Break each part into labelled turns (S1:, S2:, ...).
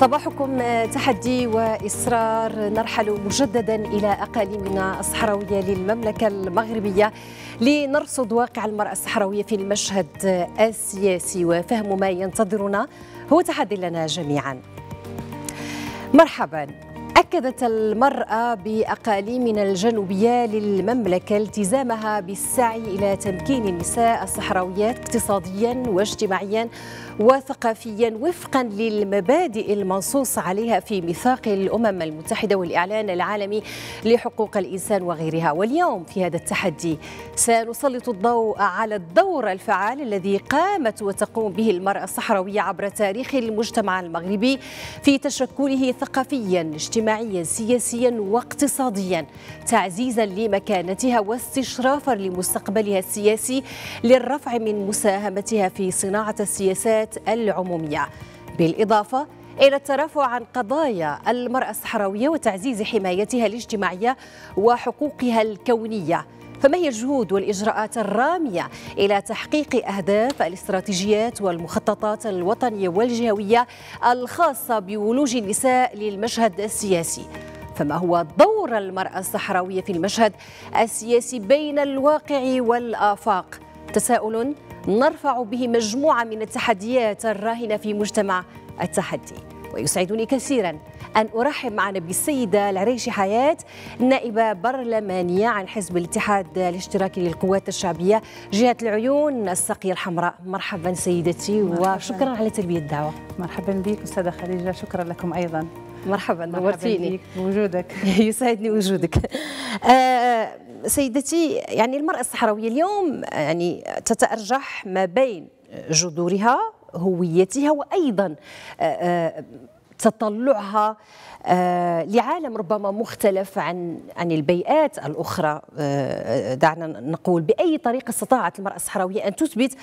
S1: صباحكم تحدي وإصرار. نرحل مجددا إلى أقاليمنا الصحراوية للمملكة المغربية لنرصد واقع المرأة الصحراوية في المشهد السياسي وفهم ما ينتظرنا. هو تحدي لنا جميعا. مرحبا. أكدت المرأة بأقاليمنا الجنوبية للمملكة التزامها بالسعي إلى تمكين النساء الصحراويات اقتصاديا واجتماعيا وثقافيا وفقا للمبادئ المنصوص عليها في ميثاق الأمم المتحدة والإعلان العالمي لحقوق الإنسان وغيرها. واليوم في هذا التحدي سنسلط الضوء على الدور الفعال الذي قامت وتقوم به المرأة الصحراوية عبر تاريخ المجتمع المغربي في تشكله ثقافيا اجتماعيا سياسيا واقتصاديا تعزيزا لمكانتها واستشرافا لمستقبلها السياسي للرفع من مساهمتها في صناعة السياسات العمومية بالإضافة إلى الترافع عن قضايا المرأة الصحراوية وتعزيز حمايتها الاجتماعية وحقوقها الكونية. فما هي الجهود والإجراءات الرامية إلى تحقيق أهداف الاستراتيجيات والمخططات الوطنية والجهوية الخاصة بولوج النساء للمشهد السياسي؟ فما هو دور المرأة الصحراوية في المشهد السياسي بين الواقع والآفاق؟ تساؤل نرفع به مجموعة من التحديات الراهنة في مجتمع التحدي. ويسعدني كثيرا أن أرحب معنا بالسيدة العريشي حياة نائبة برلمانية عن حزب الاتحاد الاشتراكي للقوات الشعبية جهة العيون الساقية الحمراء. مرحبا سيدتي مرحبا. وشكرا على تلبية الدعوة.
S2: مرحبا بك أستاذة خديجة شكرا لكم أيضا.
S1: مرحبا نورتيني.
S2: بوجودك.
S1: يسعدني وجودك. آه سيدتي يعني المرأة الصحراوية اليوم يعني تتأرجح ما بين جذورها هويتها وأيضا آه تطلعها آه لعالم ربما مختلف عن عن البيئات الأخرى. آه دعنا نقول بأي طريقة استطاعت المرأة الصحراوية أن تثبت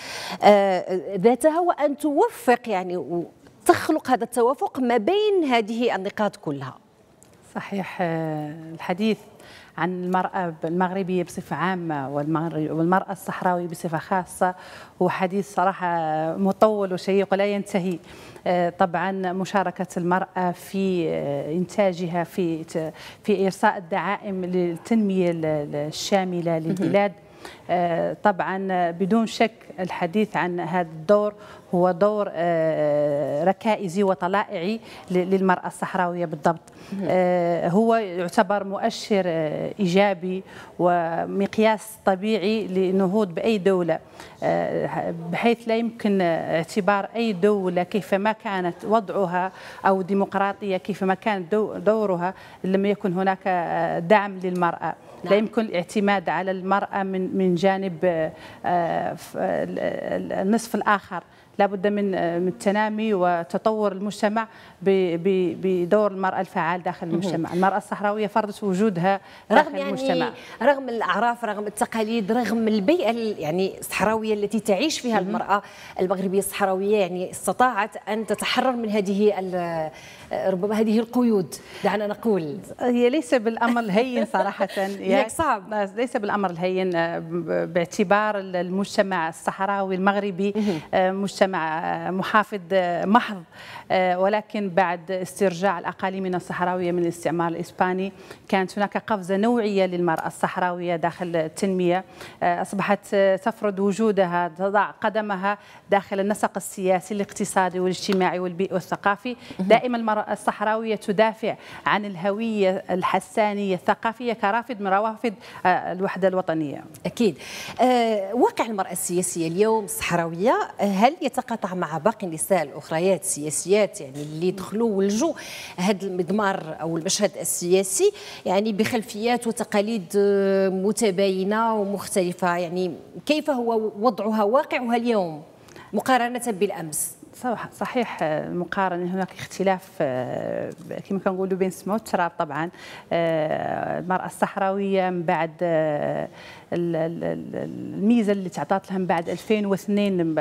S1: آه ذاتها وأن توفق يعني تخلق هذا التوافق ما بين هذه النقاط كلها.
S2: صحيح الحديث عن المرأة المغربية بصفة عامة والمرأة الصحراوية بصفة خاصة. هو حديث صراحة مطول وشيق ولا ينتهي. طبعا مشاركة المرأة في إنتاجها في في إرساء الدعائم للتنمية الشاملة للبلاد. طبعا بدون شك الحديث عن هذا الدور هو دور ركائزي وطلائعي للمرأة الصحراوية بالضبط. هو يعتبر مؤشر إيجابي ومقياس طبيعي لنهوض بأي دولة. بحيث لا يمكن اعتبار أي دولة كيفما كانت وضعها أو ديمقراطية كيفما كان دورها لم يكن هناك دعم للمرأة. نعم. لا يمكن الاعتماد على المرأة من من جانب النصف الآخر. لابد من من التنامي وتطور المجتمع بدور المرأة الفعال داخل المجتمع. المرأة الصحراوية فرضت وجودها داخل
S1: رغم يعني
S2: المجتمع.
S1: رغم الأعراف رغم التقاليد رغم البيئة يعني الصحراوية التي تعيش فيها المرأة المغربية الصحراوية يعني استطاعت أن تتحرر من هذه ربما هذه القيود دعنا نقول.
S2: هي ليس بالأمر الهين صراحة.
S1: يعني صعب.
S2: ليس بالأمر الهين باعتبار المجتمع الصحراوي المغربي مجتمع محافظ محض ولكن بعد استرجاع الأقاليم الصحراوية من الاستعمار الإسباني كانت هناك قفزة نوعية للمرأة الصحراوية داخل التنمية أصبحت تفرض وجودها تضع قدمها داخل النسق السياسي الاقتصادي والاجتماعي والبيئي والثقافي. دائما المرأة الصحراوية تدافع عن الهوية الحسانية الثقافية كرافد من روافد الوحدة الوطنية.
S1: أكيد. أه واقع المرأة السياسية اليوم الصحراوية هل يتقاطع مع باقي النساء الأخريات السياسيات يعني اللي دخلوا ولجوا هذا المضمار أو المشهد السياسي يعني بخلفيات وتقاليد متباينة ومختلفة. يعني كيف هو وضعها واقعها اليوم مقارنة بالأمس؟
S2: صحيح المقارنة هناك اختلاف كما كنقولوا بين السماء والتراب طبعا المرأة الصحراوية من بعد الميزة اللي تعطات لها من بعد 2002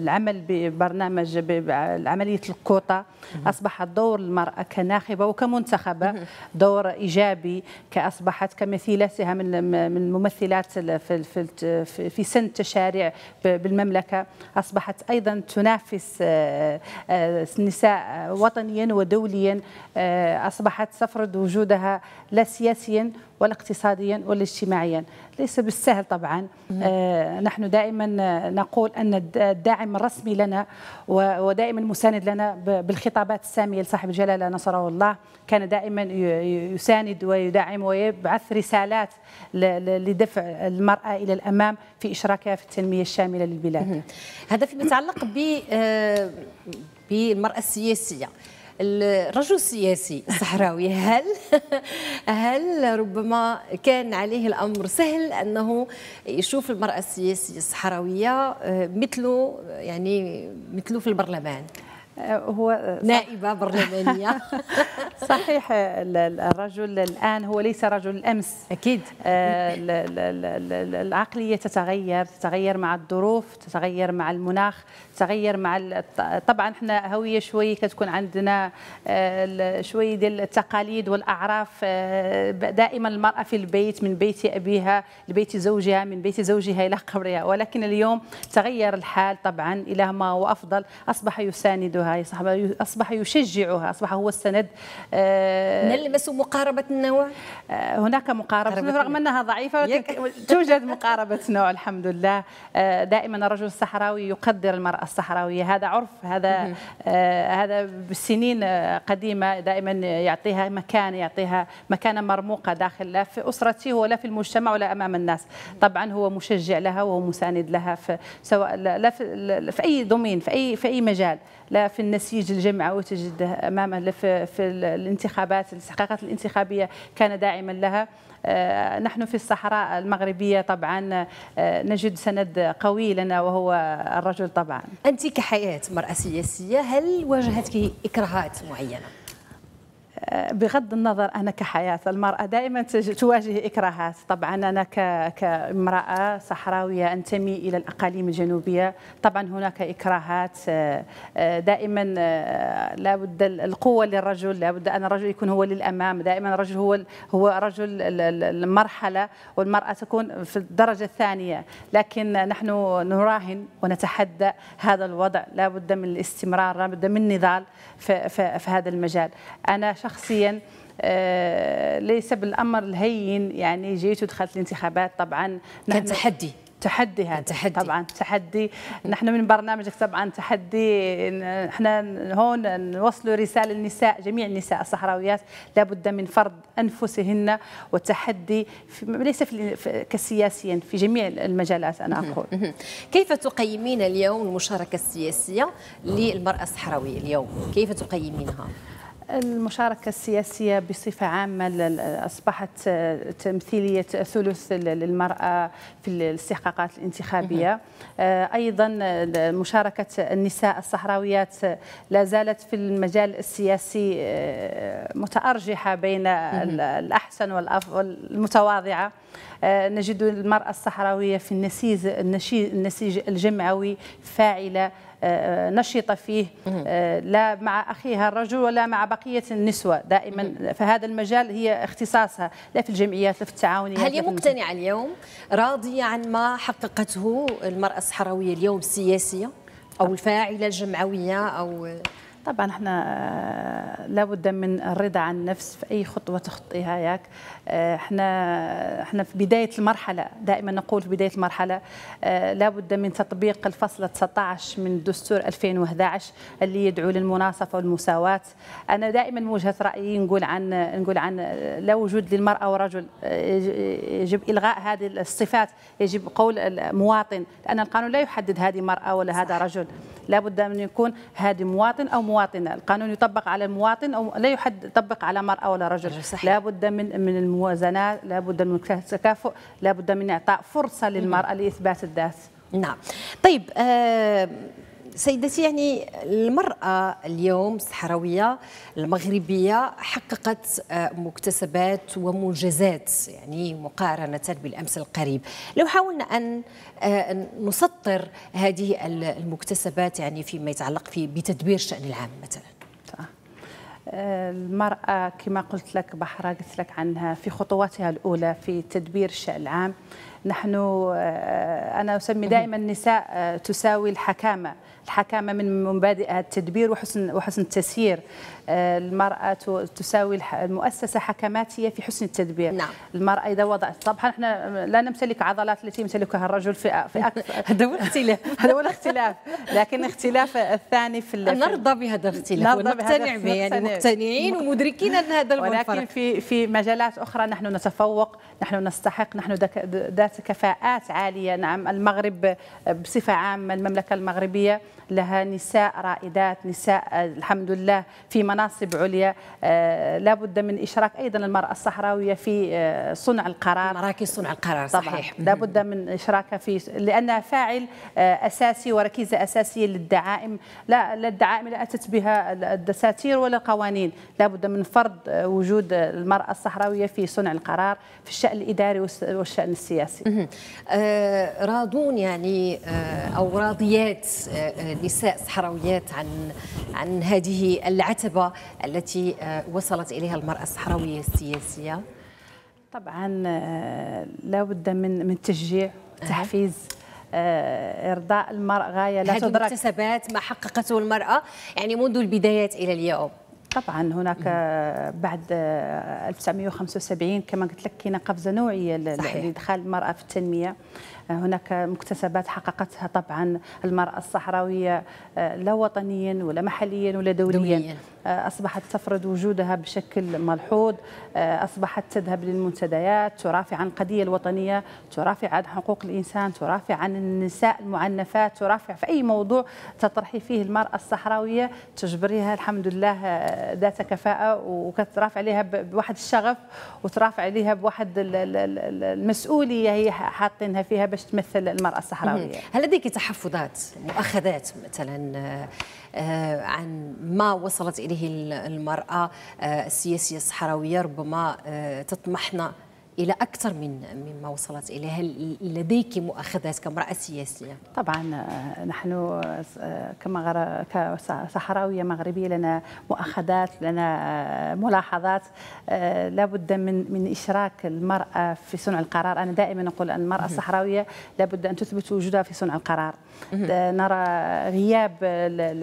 S2: العمل ببرنامج عملية الكوطة. أصبح دور المرأة كناخبة وكمنتخبة دور إيجابي كأصبحت كمثيلتها من من الممثلات في في سن التشاريع بالمملكة. أصبحت أيضا تنافس حديث النساء وطنيا ودوليا أصبحت تفرض وجودها لا سياسيا ولا اقتصاديا ولا اجتماعيا. ليس بالسهل طبعا. آه نحن دائما نقول أن الداعم الرسمي لنا ودائما مساند لنا بالخطابات السامية لصاحب الجلالة نصره الله. كان دائما يساند ويدعم ويبعث رسالات لدفع المرأة إلى الأمام في إشراكها في التنمية الشاملة للبلاد.
S1: هذا فيما يتعلق بالمرأة السياسية. الرجل السياسي الصحراوي هل هل ربما كان عليه الأمر سهل أنه يشوف المرأة السياسية الصحراوية آه، مثله يعني مثله في البرلمان؟ هو نائبة برلمانية.
S2: صحيح الرجل الآن هو ليس رجل الامس
S1: أكيد.
S2: آه، العقلية تتغير تتغير مع الظروف تتغير مع المناخ تتغير مع طبعا إحنا هوية شوي كتكون عندنا آه، شوي ديال التقاليد والأعراف آه، دائما المرأة في البيت من بيت أبيها لبيت زوجها من بيت زوجها إلى قبرها. ولكن اليوم تغير الحال طبعا إلى ما هو أفضل. أصبح يساندها يساعدها أصبح يشجعها أصبح هو السند
S1: آه، نلمس مقاربة النوع؟
S2: آه، هناك مقاربة رغم أنها ضعيفة توجد مقاربة نوع الحمد لله. آه، دائما الرجل الصحراوي يقدر المرأة الصحراوية. هذا عرف هذا هذا بالسنين قديمة دائما يعطيها مكان يعطيها مكانة مرموقة داخل لا في أسرته ولا في المجتمع ولا أمام الناس. طبعا هو مشجع لها وهو مساند لها في سواء لا في, في أي دومين في أي في أي مجال لا في النسيج الجمعوي تجده أمامه في, في الانتخابات الاستحقاقات الانتخابية كان داعما لها. آه، نحن في الصحراء المغربية طبعا آه، نجد سند قوي لنا وهو الرجل طبعا.
S1: أنت كحياة مرأة سياسية هل واجهتك إكراهات معينة؟
S2: بغض النظر أنا كحياة المرأة دائما تواجه إكراهات. طبعا أنا كامرأة صحراوية أنتمي إلى الأقاليم الجنوبية. طبعا هناك إكراهات آه، آه، دائما آه، لابد القوة للرجل لابد أن الرجل يكون هو للأمام. دائما الرجل هو هو رجل المرحلة والمرأة تكون في الدرجة الثانية. لكن نحن نراهن ونتحدى هذا الوضع. لابد من الاستمرار لابد من نضال في, في, في هذا المجال. أنا شخصيا آه، ليس بالأمر الهين يعني جيت ودخلت الانتخابات. طبعا
S1: كان تحدي.
S2: تحدي هذا. تحدي. طبعا تحدي. نحن من برنامجك طبعا تحدي. إحنا هون نوصلوا رسالة للنساء جميع النساء الصحراويات. لابد من فرض أنفسهن والتحدي ليس في كسياسيا في جميع المجالات أنا أقول.
S1: كيف تقيمين اليوم المشاركة السياسية للمرأة الصحراوية اليوم؟ كيف تقيمينها؟
S2: المشاركة السياسية بصفة عامة أصبحت تمثيلية ثلث للمرأة في الاستحقاقات الانتخابية. آه، أيضا مشاركة النساء الصحراويات لا زالت في المجال السياسي آه، متأرجحة بين الأحسن والمتواضعة. آه، نجد المرأة الصحراوية في النسيج النسيج الجمعوي فاعلة آه، نشطة فيه آه، لا مع أخيها الرجل ولا مع بقية النسوة دائما. فهذا المجال هي اختصاصها لا في الجمعيات لا في التعاونيات
S1: هل هي مقتنعة اليوم راضية عن ما حققته المرأة الصحراوية اليوم السياسية أو الفاعلة الجمعوية أو؟
S2: طبعا إحنا آه، لابد من الرضا عن النفس في أي خطوة تخطيها ياك. إحنا إحنا في بداية المرحلة دائما نقول في بداية المرحلة آه، لابد من تطبيق الفصل 19 من دستور 2011 اللي يدعو للمناصفة والمساواة. أنا دائما وجهة رأيي نقول عن نقول عن لا وجود للمرأة ورجل. يجب إلغاء هذه الصفات يجب قول المواطن. لأن القانون لا يحدد هذه مراه ولا هذا رجل. لابد من يكون هذه مواطن أو مواطنة. القانون يطبق على المواطن أو لا يحد يطبق على مرأة ولا رجل. لابد من من الموازنات لابد من التكافؤ لابد من إعطاء فرصة للمرأة لإثبات الذات.
S1: نعم. طيب آه سيدتي يعني المرأة اليوم الصحراوية المغربية حققت آه، مكتسبات ومنجزات يعني مقارنة بالأمس القريب. لو حاولنا أن آه، نسطر هذه المكتسبات يعني فيما يتعلق في بتدبير الشأن العام مثلا.
S2: المرأة كما قلت لك بحرة قلت لك عنها في خطواتها الأولى في تدبير الشأن العام. نحن أنا أسمي دائما النساء تساوي الحكامة. الحكامة من مبادئ التدبير وحسن وحسن التسيير. المرأة تساوي المؤسسة حكماتية في حسن التدبير.
S1: نعم.
S2: المرأة إذا وضعت طبعا إحنا لا نمتلك عضلات التي يمتلكها الرجل في في
S1: أكثر. هذا هو الاختلاف.
S2: هذا هو الاختلاف. لكن الاختلاف الثاني في
S1: نرضى بهذا الاختلاف ونقتنع به يعني مقتنعين ومدركين أن هذا
S2: ولكن في في مجالات أخرى نحن نتفوق نحن نستحق نحن ذات كفاءات عالية. نعم المغرب بصفة عامة المملكة المغربية لها نساء رائدات نساء الحمد لله في مناصب عليا. آه، لا بد من إشراك أيضا المرأة الصحراوية في آه، صنع القرار.
S1: مراكز صنع القرار صحيح.
S2: لا بد من إشراكها في لأنها فاعل آه، أساسي وركيزة أساسية للدعائم. لا الدعائم لا أتت بها الدساتير ولا القوانين. لا بد من فرض وجود المرأة الصحراوية في صنع القرار في الشأن الإداري والشأن السياسي.
S1: راضون يعني أو راضيات نساء صحراويات عن عن هذه العتبة التي آه، وصلت إليها المرأة الصحراوية السياسية.
S2: طبعا آه، لا بد من من تشجيع تحفيز آه، إرضاء المرأة. غاية لا
S1: تدرك. هذه مكتسبات ما حققته المرأة يعني منذ البدايات إلى اليوم.
S2: طبعا هناك بعد 1975 كما قلت لك كاينة قفزة نوعية لإدخال المرأة في التنمية. هناك مكتسبات حققتها طبعا المرأة الصحراوية آه، لا وطنيا ولا محليا ولا دوليا, دوليا. آه، أصبحت تفرض وجودها بشكل ملحوظ. آه، أصبحت تذهب للمنتديات ترافع عن القضية الوطنية ترافع عن حقوق الإنسان ترافع عن النساء المعنفات ترافع في أي موضوع تطرحي فيه المرأة الصحراوية. تجبريها الحمد لله ذات كفاءة وكترافع عليها بواحد الشغف وترافع عليها بواحد المسؤولية هي حاطينها فيها باش تمثل المرأة الصحراوية؟
S1: هل لديك تحفظات مؤاخذات مثلا آه، عن ما وصلت إليه المرأة آه، السياسية الصحراوية؟ ربما آه، تطمحنا إلى أكثر من مما وصلت إليه. هل لديك مؤاخذات كامرأة سياسية؟
S2: طبعا نحن كما كصحراويه مغربية لنا مؤاخذات لنا ملاحظات. لابد من من إشراك المرأة في صنع القرار. أنا دائما أقول أن المرأة الصحراوية لابد أن تثبت وجودها في صنع القرار. نرى غياب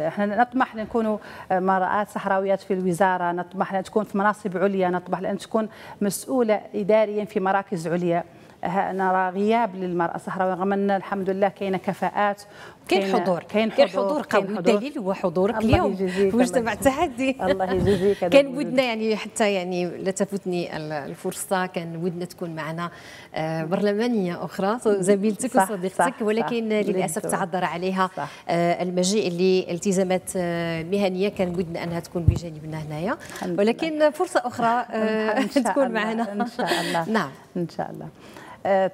S2: إحنا نطمح لنكون مرآات صحراويات في الوزارة نطمح لأن تكون في مناصب عليا نطمح لأن تكون مسؤولة اداريا في مراكز عليا. نرى غياب للمرأة الصحراوية. رغم أن الحمد لله كاينة كفاءات
S1: كاين حضور. كاين حضور, حضور. قوي الدليل هو حضورك اليوم. في مجتمع التحدي.
S2: الله يجزيك
S1: كان ودنا يعني حتى يعني لا تفوتني الفرصة. كان ودنا تكون معنا آه، برلمانية أخرى. زميلتك وصديقتك ولكن للأسف تعذر عليها صح. آه، المجيء لالتزامات آه، مهنية. كان ودنا أنها تكون بجانبنا هنايا. ولكن فرصة أخرى تكون معنا.
S2: إن شاء الله.
S1: نعم.
S2: إن شاء الله.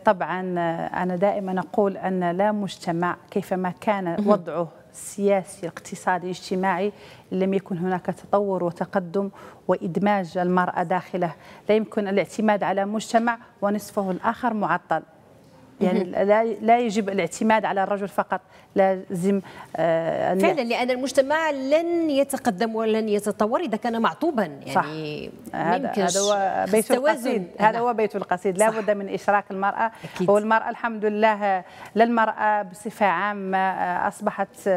S2: طبعا آه، أنا دائما أقول أن لا مجتمع كيفما كان وضعه السياسي الاقتصادي الاجتماعي لم يكن هناك تطور وتقدم وإدماج المرأة داخله. لا يمكن الاعتماد على مجتمع ونصفه الآخر معطل. يعني لا لا يجب الاعتماد على الرجل فقط لازم
S1: آه فعلا لأن المجتمع لن يتقدم ولن يتطور إذا كان معطوبا. يعني صح.
S2: هذا هذا هو بيت القصيد. هذا هو بيت القصيد. لا بد من إشراك المرأة. أكيد. والمرأة الحمد لله للمراه بصفة عامة آه، أصبحت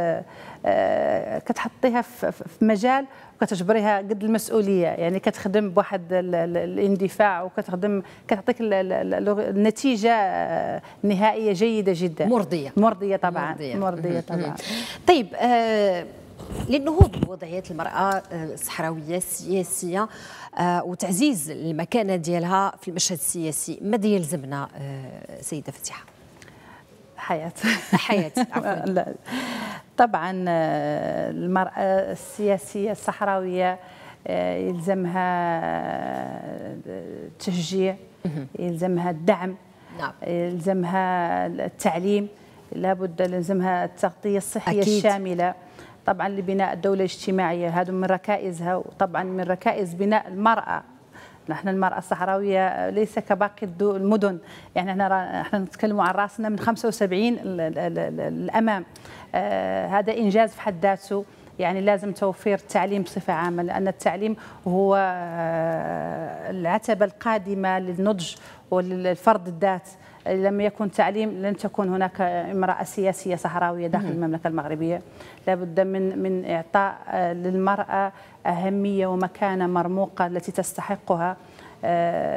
S2: آه، كتحطيها في مجال وكتجبريها قد المسؤولية. يعني كتخدم بواحد الاندفاع وكتخدم كتعطيك النتيجه النهائيه جيدة جدا.
S1: مرضية.
S2: مرضية طبعا. مرضية, مرضية طبعا.
S1: طيب آه للنهوض بوضعية المرأة الصحراوية السياسية آه وتعزيز المكانة ديالها في المشهد السياسي. ماذا يلزمنا آه سيدة فتيحة؟
S2: حياة.
S1: حياة عفوا.
S2: طبعا آه، المرأة السياسية الصحراوية آه، يلزمها التشجيع يلزمها الدعم نعم. يلزمها التعليم لابد يلزمها التغطية الصحية أكيد. الشاملة. طبعا لبناء الدولة الاجتماعية هذا من ركائزها وطبعا من ركائز بناء المرأة. نحن المرأة الصحراوية ليس كباقي المدن. يعني إحنا إحنا نتكلم عن رأسنا من 75 الأمام. آه هذا إنجاز في حد ذاته. يعني لازم توفير التعليم بصفة عامة لأن التعليم هو آه العتبة القادمة للنضج وللفرض الذات. لم يكن تعليم لن تكون هناك امرأة سياسية صحراوية داخل المملكة المغربية. لابد من من إعطاء للمرأة أهمية ومكانة مرموقة التي تستحقها.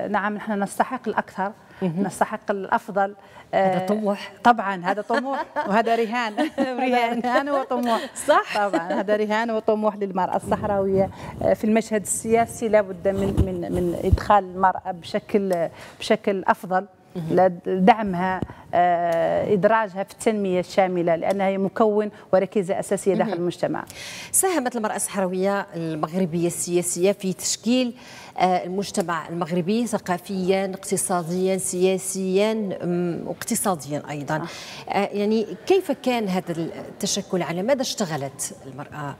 S2: نعم نحن نستحق الأكثر نستحق الأفضل.
S1: هذا آه، طموح.
S2: طبعا هذا طموح وهذا رهان. رهان وطموح.
S1: صح.
S2: طبعا هذا رهان وطموح للمرأة الصحراوية. آه، في المشهد السياسي لابد من من من إدخال المرأة بشكل بشكل أفضل. دعمها آه، إدراجها في التنمية الشاملة لانها هي مكون وركيزة أساسية داخل المجتمع.
S1: ساهمت المرأة الصحراوية المغربية السياسية في تشكيل آه، المجتمع المغربي ثقافيا اقتصاديا سياسيا واقتصاديا أيضا. آه، يعني كيف كان هذا التشكل؟ على ماذا اشتغلت المرأة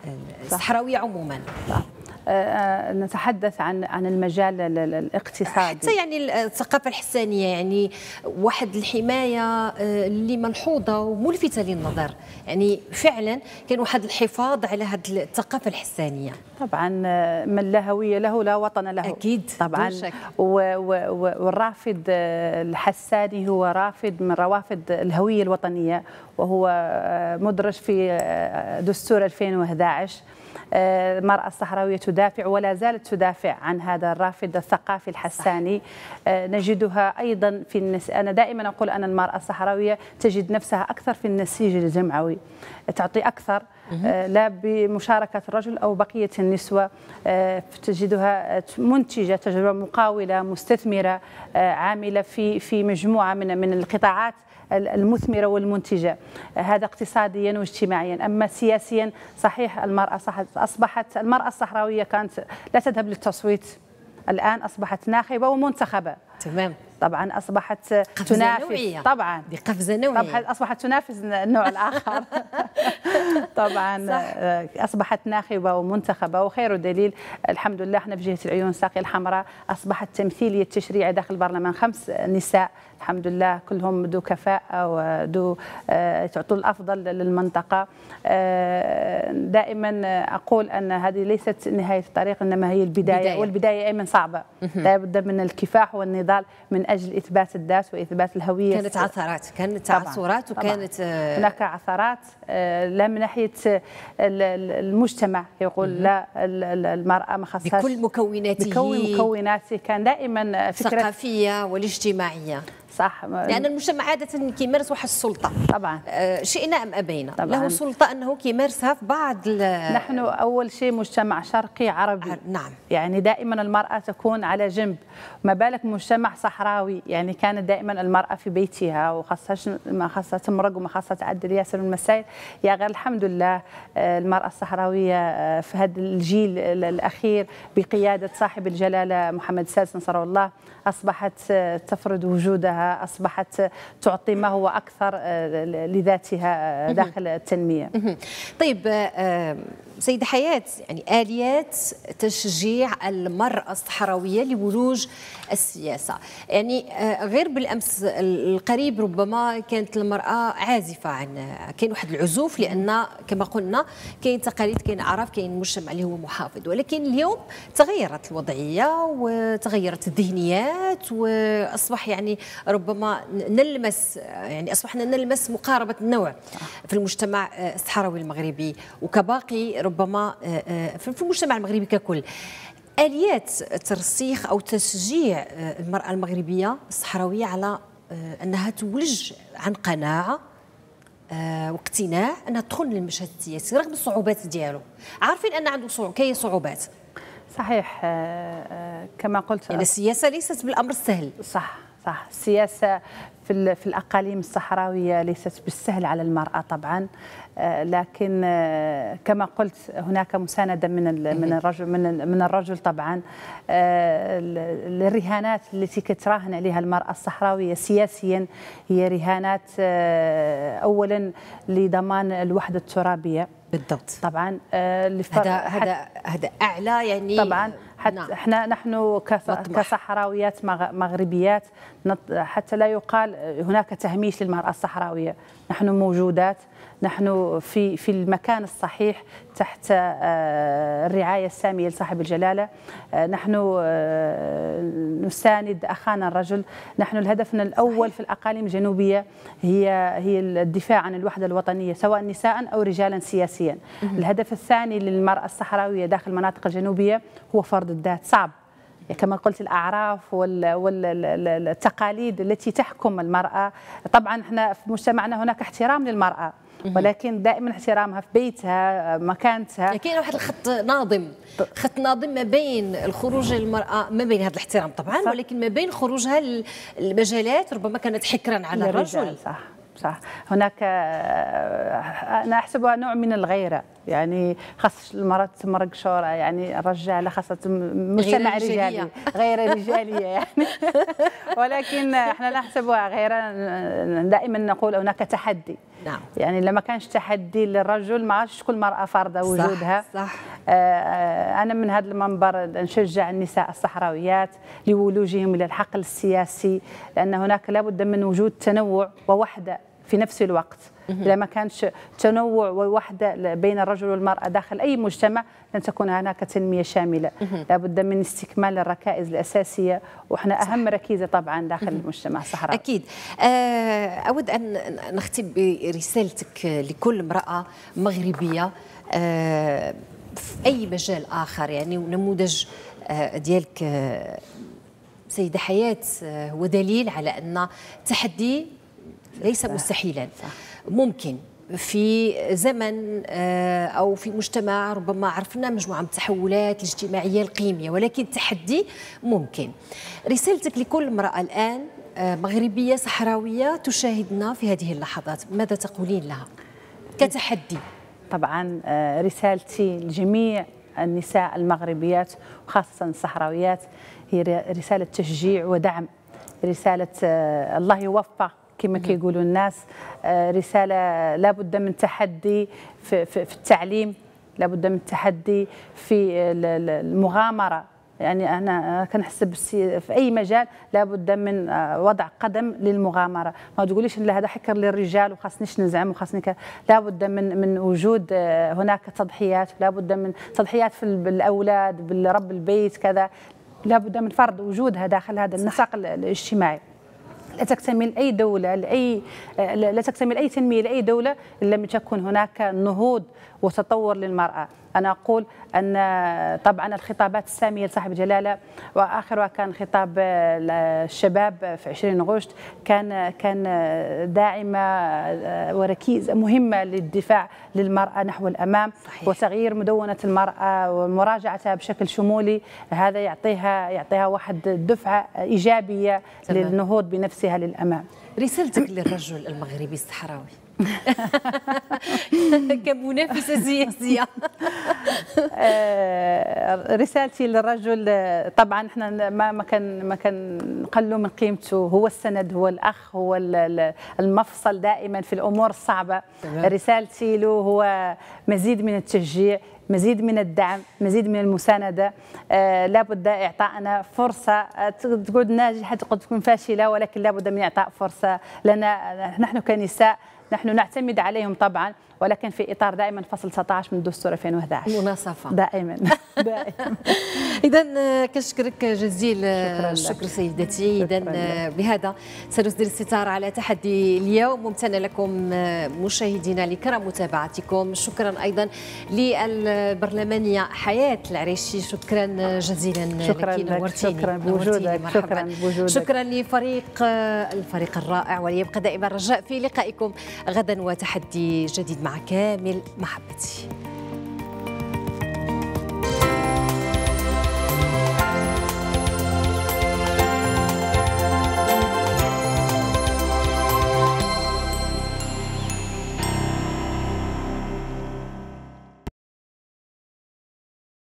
S1: الصحراوية عموما؟
S2: صح. آه، نتحدث عن عن المجال الاقتصادي.
S1: حتى يعني الثقافة الحسانية يعني واحد الحماية اللي ملحوظة وملفتة للنظر. يعني فعلا كان واحد الحفاظ على هذه الثقافة الحسانية.
S2: طبعا من لا هوية له لا وطن له.
S1: أكيد
S2: طبعا. والرافد الحساني هو رافد من روافد الهوية الوطنية وهو مدرج في دستور 2011 المرأة الصحراوية تدافع ولا زالت تدافع عن هذا الرافد الثقافي الحساني صح. نجدها أيضا في النس... أنا دائما أقول أن المرأة الصحراوية تجد نفسها أكثر في النسيج الجمعوي تعطي أكثر آه، لا بمشاركة الرجل أو بقية النسوة آه، تجدها منتجة تجربة مقاولة مستثمرة آه، عاملة في في مجموعة من من القطاعات المثمرة والمنتجة. هذا اقتصاديا واجتماعيا. أما سياسيا صحيح المرأة أصبحت المرأة الصحراوية كانت لا تذهب للتصويت. الآن أصبحت ناخبة ومنتخبة.
S1: تمام.
S2: طبعا أصبحت تنافس.
S1: نوعية.
S2: طبعا.
S1: بقفزة نوعية.
S2: طبعا أصبحت تنافس النوع الآخر. طبعا صح. أصبحت ناخبة ومنتخبة وخير دليل الحمد لله إحنا في جهة العيون الساقية الحمراء أصبحت تمثيلية التشريعي داخل البرلمان. خمس نساء الحمد لله كلهم ذو كفاءة وذو آه، تعطوا الأفضل للمنطقة. آه، دائما أقول أن هذه ليست نهاية الطريق إنما هي البداية. بداية. والبداية أيمن صعبة. لابد من الكفاح والنضال من أجل إثبات الذات وإثبات الهوية.
S1: كانت عثرات كانت عثرات وكانت
S2: طبعا. آه، هناك عثرات لا من ناحية المجتمع. يقول لا المرأة ما خصهاش.
S1: بكل مكوناته.
S2: بكل مكوناته. كان دائما
S1: فكرة الثقافية والاجتماعية.
S2: صح.
S1: لأن المجتمع عادة كيمارس واحد السلطة.
S2: طبعا.
S1: آه شئنا ام أبينا. طبعا. له سلطة أنه كيمارسها في بعض
S2: نحن أول شيء مجتمع شرقي عربي.
S1: نعم.
S2: يعني دائما المرأة تكون على جنب. ما بالك مجتمع صحراوي؟ يعني كانت دائما المرأة في بيتها وخاصة ما خاصة تمرق وما خاصة تعدل ياسر من المسائل. يا غير الحمد لله آه، المرأة الصحراوية آه، في هذا الجيل الأخير بقيادة صاحب الجلالة محمد السادس نصر الله أصبحت تفرض وجودها أصبحت تعطي ما هو أكثر آه، لذاتها آه، داخل التنمية.
S1: طيب آه، سيدة حياة يعني آليات تشجيع المرأة الصحراوية لولوج السياسة. يعني غير بالأمس القريب ربما كانت المرأة عازفة عن كاين واحد العزوف لأن كما قلنا كاين تقاليد كاين أعراف كاين مجتمع اللي هو محافظ. ولكن اليوم تغيرت الوضعية وتغيرت الذهنيات وأصبح يعني ربما نلمس يعني أصبحنا نلمس مقاربة النوع في المجتمع الصحراوي المغربي. وكباقي ربما في المجتمع المغربي ككل. آليات ترسيخ أو تشجيع المرأة المغربية الصحراوية على أنها تولج عن قناعة واقتناع أنها تدخل للمشهد السياسي رغم الصعوبات ديالو. عارفين أن عنده صعوبات كاين صعوبات.
S2: صحيح كما قلت.
S1: يعني السياسة ليست بالأمر السهل.
S2: صح. صح. السياسة في, في الأقاليم الصحراوية ليست بالسهل على المرأة طبعا. آه، لكن آه، كما قلت هناك مساندة من من الرجل من من الرجل طبعا. آه، الرهانات التي كتراهن عليها المرأة الصحراوية سياسيا هي رهانات أولا لضمان الوحدة الترابية.
S1: بالضبط.
S2: طبعا
S1: هذا هذا هذا أعلى يعني
S2: طبعا. حتى نعم. إحنا نحن كصحراويات مغربيات حتى لا يقال هناك تهميش للمرأة الصحراوية. نحن موجودات نحن في في المكان الصحيح تحت آه، الرعاية السامية لصاحب الجلالة. آه، نحن آه، نساند أخانا الرجل. نحن الهدفنا الأول في الأقاليم الجنوبية هي هي الدفاع عن الوحدة الوطنية سواء نساء أو رجالا سياسيا. الهدف الثاني للمرأة الصحراوية داخل المناطق الجنوبية هو فرض الذات. صعب. كما قلت الأعراف والتقاليد التي تحكم المرأة. طبعا إحنا في مجتمعنا هناك احترام للمرأة ولكن دائما احترامها في بيتها مكانتها.
S1: كاين واحد الخط ناظم خط ناظم ما بين الخروج للمرأة ما بين هذا الاحترام طبعا صح. ولكن ما بين خروجها للمجالات ربما كانت حكرا على الرجل.
S2: صح صح. هناك أنا أحسبها نوع من الغيرة. يعني خاص المراه تمرق شورى يعني الرجالة خاصة مجتمع رجالي غير رجاليه يعني. ولكن إحنا نحسبها غيرة دائما نقول هناك تحدي. نعم. يعني لما كانش تحدي للرجل ما عادش كل مرأة فرض وجودها. صح, صح. آه, آه، أنا من هذا المنبر نشجع النساء الصحراويات لولوجهم إلى الحقل السياسي لأن هناك لابد من وجود تنوع ووحدة في نفس الوقت. إذا ما كانش تنوع ووحدة بين الرجل والمرأة داخل أي مجتمع لن تكون هناك تنمية شاملة. لابد من استكمال الركائز الأساسية وإحنا أهم ركيزة طبعا داخل المجتمع الصحراوي
S1: أكيد. آه، أود أن نختم برسالتك لكل امرأة مغربية. آه، في أي مجال آخر؟ يعني ونموذج آه، ديالك سيدة حياة هو دليل على أن تحدي ليس مستحيلا. ممكن في زمن آه، أو في مجتمع ربما عرفنا مجموعة من التحولات الاجتماعية القيمية ولكن تحدي ممكن. رسالتك لكل امرأة الآن آه، مغربية صحراوية تشاهدنا في هذه اللحظات ماذا تقولين لها؟ كتحدي.
S2: طبعا آه، رسالتي لجميع النساء المغربيات وخاصة الصحراويات هي رسالة تشجيع ودعم رسالة الله يوفق كما كيقولوا الناس آه، رسالة لابد من تحدي في, في, في التعليم لابد من التحدي في المغامرة. يعني أنا كنحس في أي مجال لابد من آه، وضع قدم للمغامرة. ما تقوليش لا هذا حكر للرجال وخاصنيش نزعم وخاصني لابد من من وجود آه، هناك تضحيات لابد من تضحيات في الاولاد بالرب البيت كذا. لابد من فرض وجودها داخل هذا النسق الاجتماعي. لا تكتمل أي دولة لأي لا تكتمل أي تنمية لأي دولة إن لم تكن هناك نهوض وتطور للمرأة. أنا أقول أن طبعا الخطابات السامية لصاحب جلالة وآخرها كان خطاب الشباب في 20 غشت كان كان داعمة وركيزة مهمة للدفاع للمرأة نحو الأمام صحيح. وتغيير مدونة المرأة ومراجعتها بشكل شمولي هذا يعطيها يعطيها واحد دفعة إيجابية تمام. للنهوض بنفسها للأمام
S1: رسالتك للرجل المغربي الصحراوي كمنافسه سياسية.
S2: آه، رسالتي للرجل طبعا إحنا ما ما كان ما كان نقلوا من قيمته. هو السند هو الأخ هو المفصل دائما في الأمور الصعبة. رسالتي له هو مزيد من التشجيع مزيد من الدعم مزيد من المساندة. آه لابد إعطائنا فرصة. آه، تقول ناجحة تقول تكون فاشلة ولكن لابد من إعطاء فرصة لنا. نحن كنساء نحن نعتمد عليهم طبعا. ولكن في إطار دائما فصل 19 من دستور 2011
S1: مناصفة.
S2: دائما. دائما.
S1: اذا كنشكرك جزيل الشكر سيدتي اذا بهذا سنسدل الستار على تحدي اليوم. ممتنة لكم مشاهدينا لكرم متابعتكم. شكرا أيضا للبرلمانية حياة العريشي. شكرا جزيلا
S2: شكرا لك نورتيني شكرا بوجودك شكرا بوجودك.
S1: شكرا لفريق الفريق الرائع. وليبقى دائما الرجاء في لقائكم غدا وتحدي جديد مع كامل محبتي.